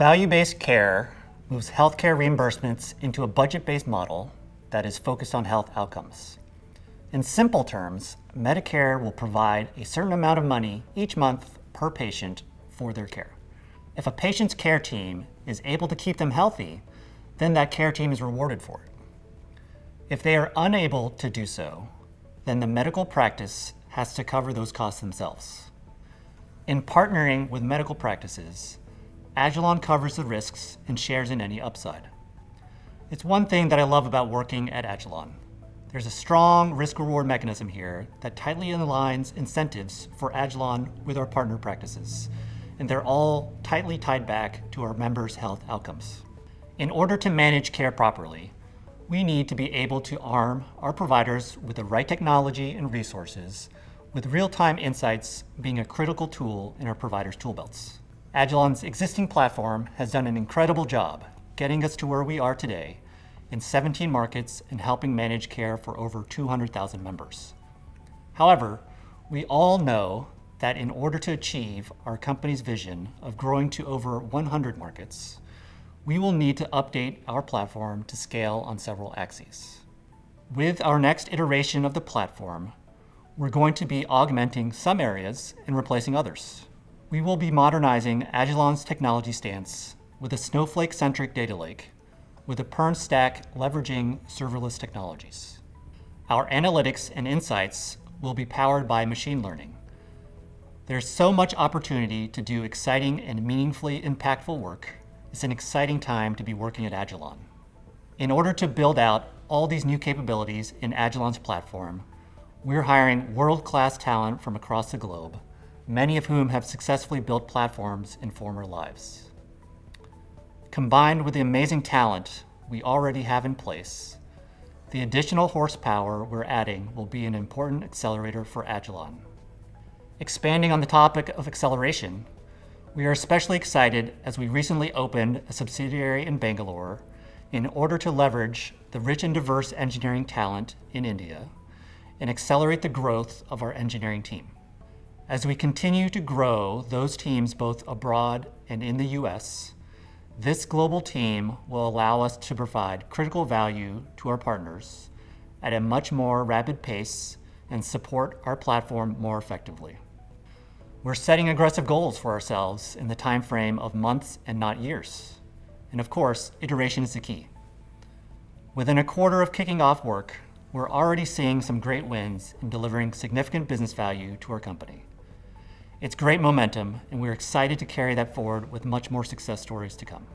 Value-based care moves healthcare reimbursements into a budget-based model that is focused on health outcomes. In simple terms, Medicare will provide a certain amount of money each month per patient for their care. If a patient's care team is able to keep them healthy, then that care team is rewarded for it. If they are unable to do so, then the medical practice has to cover those costs themselves. In partnering with medical practices, Agilon covers the risks and shares in any upside. It's one thing that I love about working at Agilon. There's a strong risk-reward mechanism here that tightly aligns incentives for Agilon with our partner practices, and they're all tightly tied back to our members' health outcomes. In order to manage care properly, we need to be able to arm our providers with the right technology and resources, with real-time insights being a critical tool in our providers' tool belts. Agilon's existing platform has done an incredible job getting us to where we are today in 17 markets and helping manage care for over 200,000 members. However, we all know that in order to achieve our company's vision of growing to over 100 markets, we will need to update our platform to scale on several axes. With our next iteration of the platform, we're going to be augmenting some areas and replacing others. We will be modernizing Agilon's technology stance with a Snowflake-centric data lake with a Pern stack leveraging serverless technologies. Our analytics and insights will be powered by machine learning. There's so much opportunity to do exciting and meaningfully impactful work. It's an exciting time to be working at Agilon. In order to build out all these new capabilities in Agilon's platform, we're hiring world-class talent from across the globe many of whom have successfully built platforms in former lives. Combined with the amazing talent we already have in place, the additional horsepower we're adding will be an important accelerator for Agilon. Expanding on the topic of acceleration, we are especially excited as we recently opened a subsidiary in Bangalore in order to leverage the rich and diverse engineering talent in India and accelerate the growth of our engineering team. As we continue to grow those teams both abroad and in the US, this global team will allow us to provide critical value to our partners at a much more rapid pace and support our platform more effectively. We're setting aggressive goals for ourselves in the time frame of months and not years. And of course, iteration is the key. Within a quarter of kicking off work, we're already seeing some great wins in delivering significant business value to our company. It's great momentum, and we're excited to carry that forward with much more success stories to come.